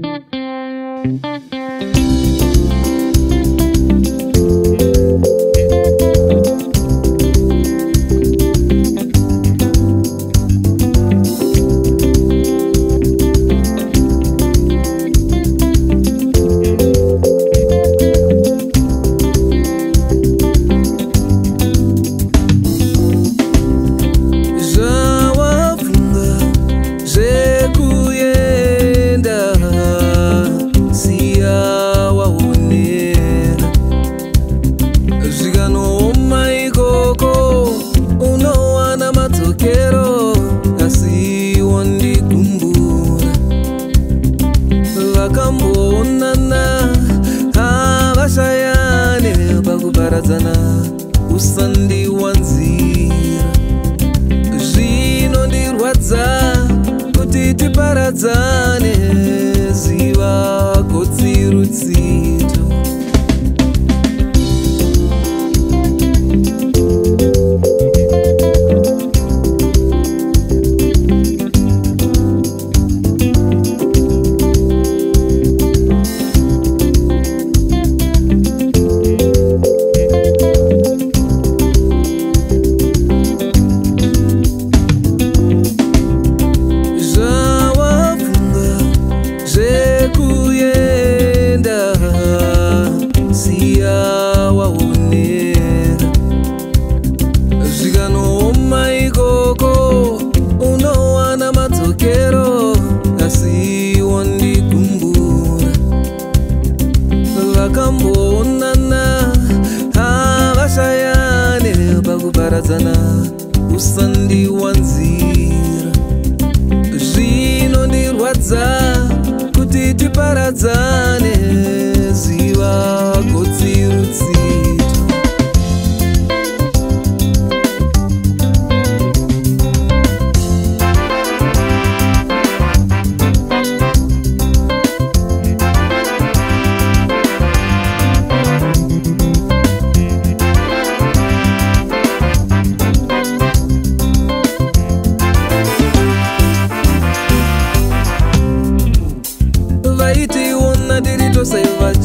Thank you. usandiwa nzira zvino ndirwadza kuti tiparadzane zivao kuparadzana usandiwa nzira zvino ndirwadza kuti tiparadzana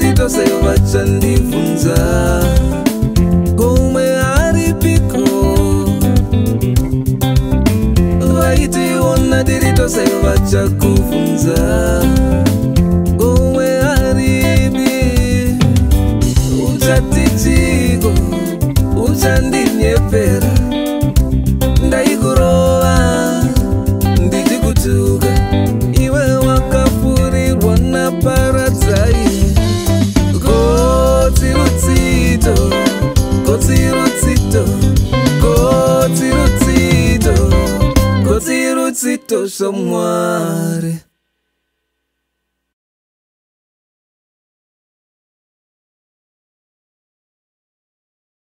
iri tose vachandibvunza kumwe aripiko vaitiona tiri tose vachakubvunza kumwe aripi uchatichiko uchandinyepera zito somewhere